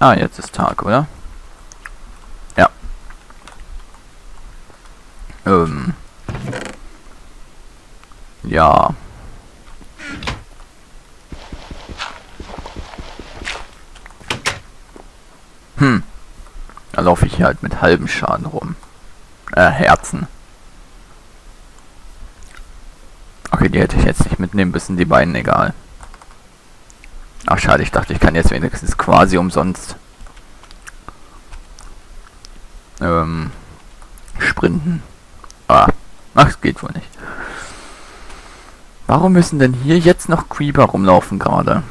Ah, jetzt ist Tag, oder? Ja. Ähm. Ja. Hm. Da laufe ich hier halt mit halbem Schaden rum. Äh, Herzen. Okay, die hätte ich jetzt nicht mitnehmen müssen, die beiden egal. Ach schade, ich dachte, ich kann jetzt wenigstens quasi umsonst ähm, sprinten. Ah, ach, es geht wohl nicht. Warum müssen denn hier jetzt noch Creeper rumlaufen gerade?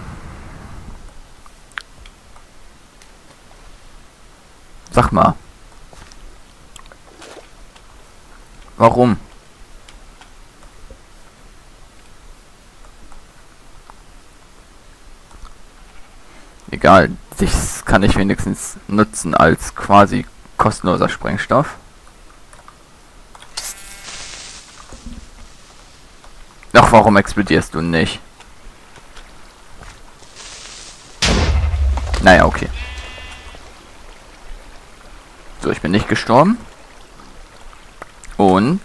Sag mal. Warum? Egal, das kann ich wenigstens nutzen als quasi kostenloser Sprengstoff. Ach, warum explodierst du nicht? Naja, okay. So, ich bin nicht gestorben. Und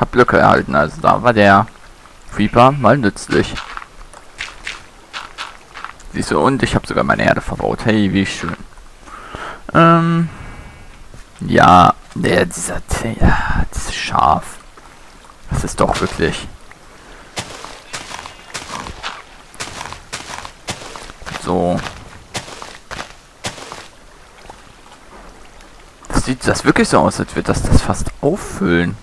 hab Blöcke erhalten. Also da war der Creeper mal nützlich. Siehst du, und ich habe sogar meine Erde verbaut. Hey, wie schön. Ähm, ja, der, dieser, ja, dieses Schaf. Das ist doch wirklich... So. Das sieht das wirklich so aus, als würde das das fast auffüllen.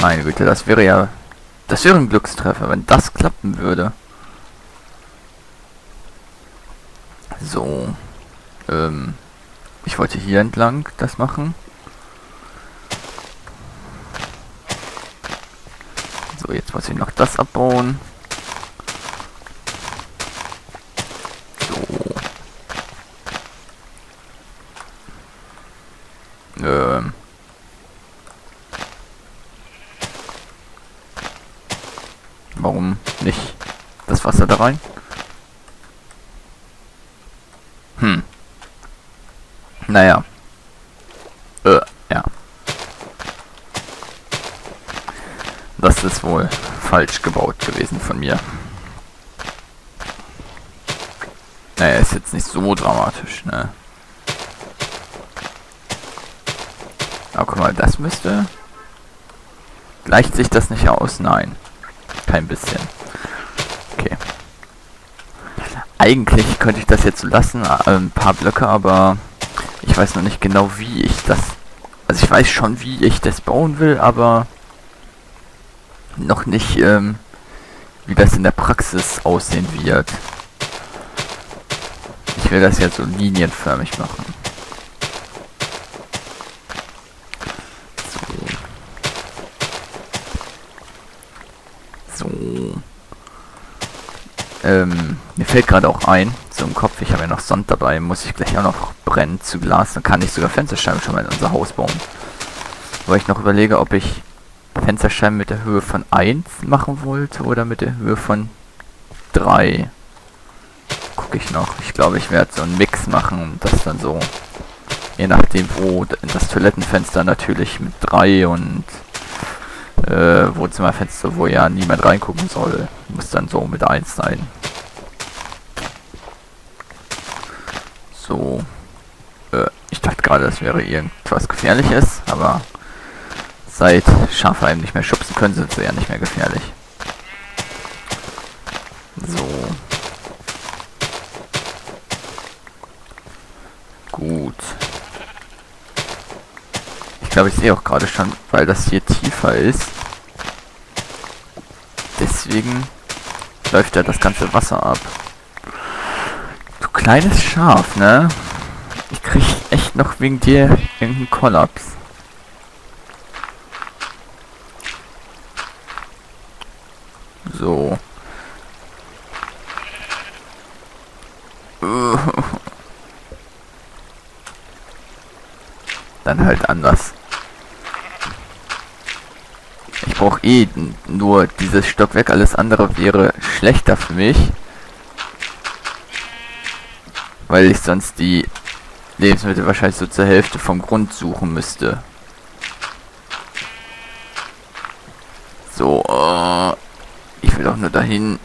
Meine Güte, das wäre ja das wäre ein Glückstreffer, wenn das klappen würde. So. Ähm, ich wollte hier entlang das machen. So, jetzt muss ich noch das abbauen. So. Ähm. Warum nicht das Wasser da rein? Hm. Naja. Äh, ja. Das ist wohl falsch gebaut gewesen von mir. Naja, ist jetzt nicht so dramatisch, ne? Aber guck mal, das müsste... Gleicht sich das nicht aus? Nein kein bisschen. Eigentlich könnte ich das jetzt lassen, äh, ein paar Blöcke, aber ich weiß noch nicht genau, wie ich das... Also ich weiß schon, wie ich das bauen will, aber noch nicht, ähm, wie das in der Praxis aussehen wird. Ich will das jetzt so linienförmig machen. Ähm, mir fällt gerade auch ein, so im Kopf, ich habe ja noch Sand dabei, muss ich gleich auch noch brennen zu Glas, dann kann ich sogar Fensterscheiben schon mal in unser Haus bauen. Weil ich noch überlege, ob ich Fensterscheiben mit der Höhe von 1 machen wollte oder mit der Höhe von 3. Gucke ich noch. Ich glaube, ich werde so einen Mix machen und das dann so, je nachdem wo, das Toilettenfenster natürlich mit 3 und äh, Wohnzimmerfenster, wo ja niemand reingucken soll, muss dann so mit 1 sein. So. Äh, ich dachte gerade, das wäre irgendwas Gefährliches, aber seit Schafe einem nicht mehr schubsen können, sind sie ja nicht mehr gefährlich. So. Gut. Ich glaube, ich sehe auch gerade schon, weil das hier tiefer ist. Deswegen läuft da das ganze Wasser ab kleines Schaf, ne? Ich krieg echt noch wegen dir irgendeinen Kollaps. So. Dann halt anders. Ich brauche eh nur dieses Stockwerk, alles andere wäre schlechter für mich. Weil ich sonst die Lebensmittel wahrscheinlich so zur Hälfte vom Grund suchen müsste. So, äh, ich will doch nur dahin.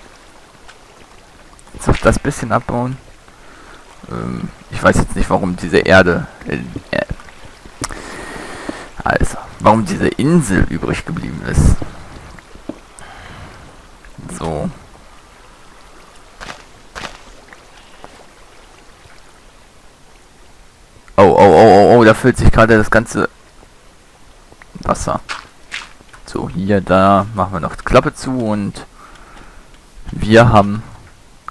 Jetzt noch das bisschen abbauen. Ähm, ich weiß jetzt nicht, warum diese Erde... Äh, also, warum diese Insel übrig geblieben ist. So. Oh, oh, oh, oh, oh, da füllt sich gerade das ganze Wasser. So, hier, da machen wir noch die Klappe zu und wir haben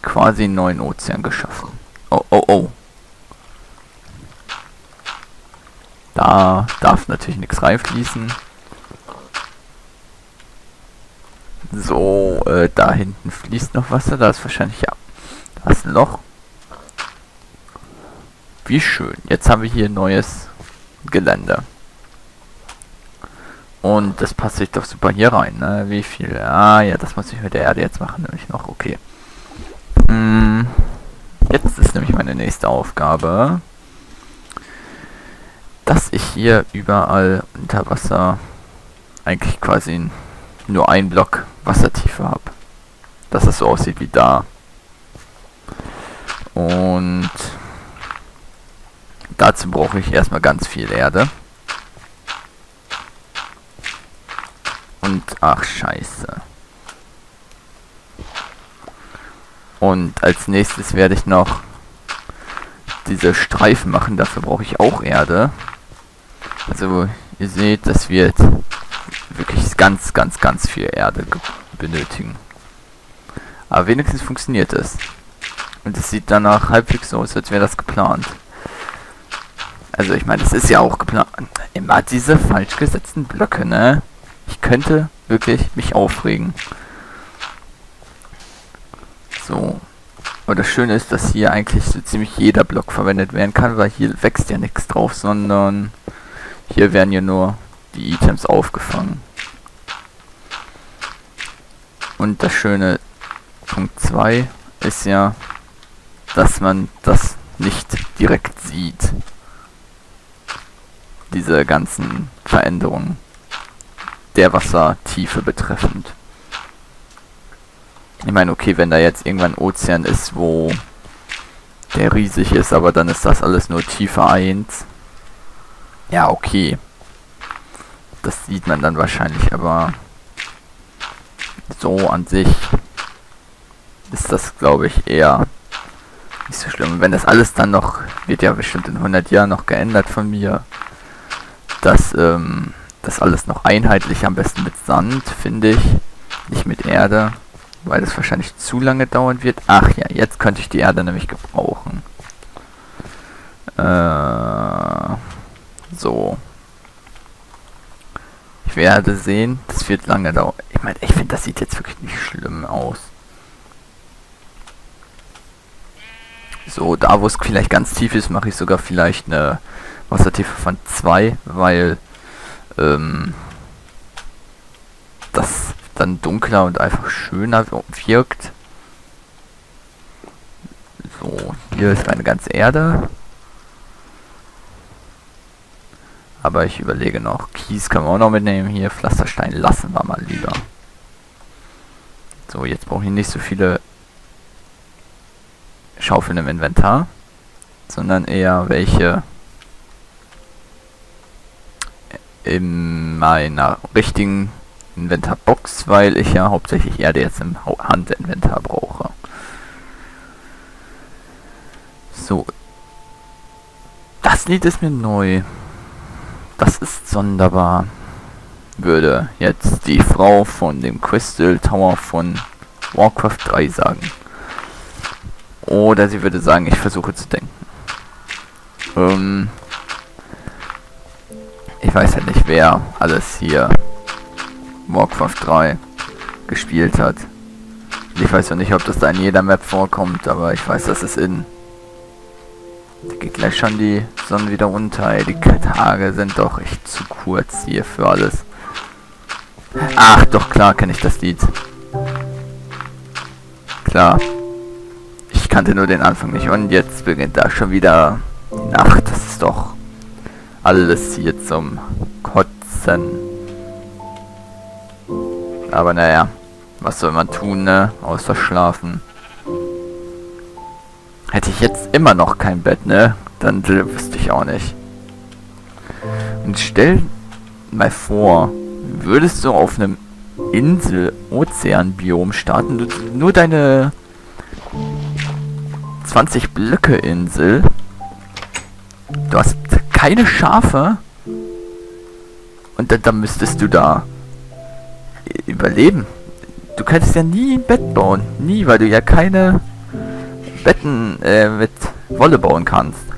quasi einen neuen Ozean geschaffen. Oh, oh, oh. Da darf natürlich nichts reinfließen. So, äh, da hinten fließt noch Wasser. Da ist wahrscheinlich, ja, da ist ein Loch. Wie schön. Jetzt haben wir hier neues Gelände. Und das passt sich doch super hier rein, ne? Wie viel? Ah, ja, das muss ich mit der Erde jetzt machen, nämlich noch. Okay. Hm, jetzt ist nämlich meine nächste Aufgabe, dass ich hier überall unter Wasser eigentlich quasi nur ein Block Wassertiefe habe. Dass es so aussieht wie da. Und dazu brauche ich erstmal ganz viel Erde. Und ach scheiße. Und als nächstes werde ich noch diese Streifen machen. Dafür brauche ich auch Erde. Also ihr seht, das wird wirklich ganz, ganz, ganz viel Erde benötigen. Aber wenigstens funktioniert es. Und es sieht danach halbwegs so aus, als wäre das geplant. Also ich meine, das ist ja auch geplant. Immer diese falsch gesetzten Blöcke, ne? Ich könnte wirklich mich aufregen. So. Aber das Schöne ist, dass hier eigentlich so ziemlich jeder Block verwendet werden kann, weil hier wächst ja nichts drauf, sondern hier werden ja nur die Items aufgefangen. Und das schöne Punkt 2 ist ja, dass man das nicht direkt sieht. Diese ganzen Veränderungen der Wassertiefe betreffend. Ich meine, okay, wenn da jetzt irgendwann Ozean ist, wo der riesig ist, aber dann ist das alles nur Tiefe 1. Ja, okay. Das sieht man dann wahrscheinlich, aber so an sich ist das, glaube ich, eher nicht so schlimm. wenn das alles dann noch, wird ja bestimmt in 100 Jahren noch geändert von mir, dass ähm, das alles noch einheitlich, am besten mit Sand, finde ich, nicht mit Erde, weil das wahrscheinlich zu lange dauern wird. Ach ja, jetzt könnte ich die Erde nämlich gebrauchen. Äh, so. Ich werde sehen, das wird lange dauern. Ich meine, ich finde, das sieht jetzt wirklich nicht schlimm aus. So, da wo es vielleicht ganz tief ist, mache ich sogar vielleicht eine Wassertiefe von 2, weil ähm, das dann dunkler und einfach schöner wirkt. So, hier ist meine ganze Erde. Aber ich überlege noch, Kies können wir auch noch mitnehmen. Hier, Pflasterstein lassen wir mal lieber. So, jetzt brauche ich nicht so viele Schaufeln im Inventar, sondern eher welche in meiner richtigen Inventarbox, weil ich ja hauptsächlich Erde jetzt im Handinventar brauche. So. Das Lied ist mir neu. Das ist sonderbar. Würde jetzt die Frau von dem Crystal Tower von Warcraft 3 sagen. Oder sie würde sagen, ich versuche zu denken. Ähm, ich weiß halt nicht, wer alles hier Warcraft 3 gespielt hat. Ich weiß ja nicht, ob das da in jeder Map vorkommt, aber ich weiß, dass es in... Da geht gleich schon die Sonne wieder unter. Die Tage sind doch echt zu kurz hier für alles. Ach, doch klar kenne ich das Lied. Klar. Kannte nur den Anfang nicht. Und jetzt beginnt da schon wieder die Nacht. Das ist doch alles hier zum Kotzen. Aber naja, was soll man tun, ne? Außer schlafen. Hätte ich jetzt immer noch kein Bett, ne? Dann wüsste ich auch nicht. Und stell mal vor, würdest du auf einem Insel-Ozean-Biom starten, du, nur deine 20 Blöcke Insel. Du hast keine Schafe. Und dann, dann müsstest du da überleben. Du könntest ja nie ein Bett bauen. Nie, weil du ja keine Betten äh, mit Wolle bauen kannst.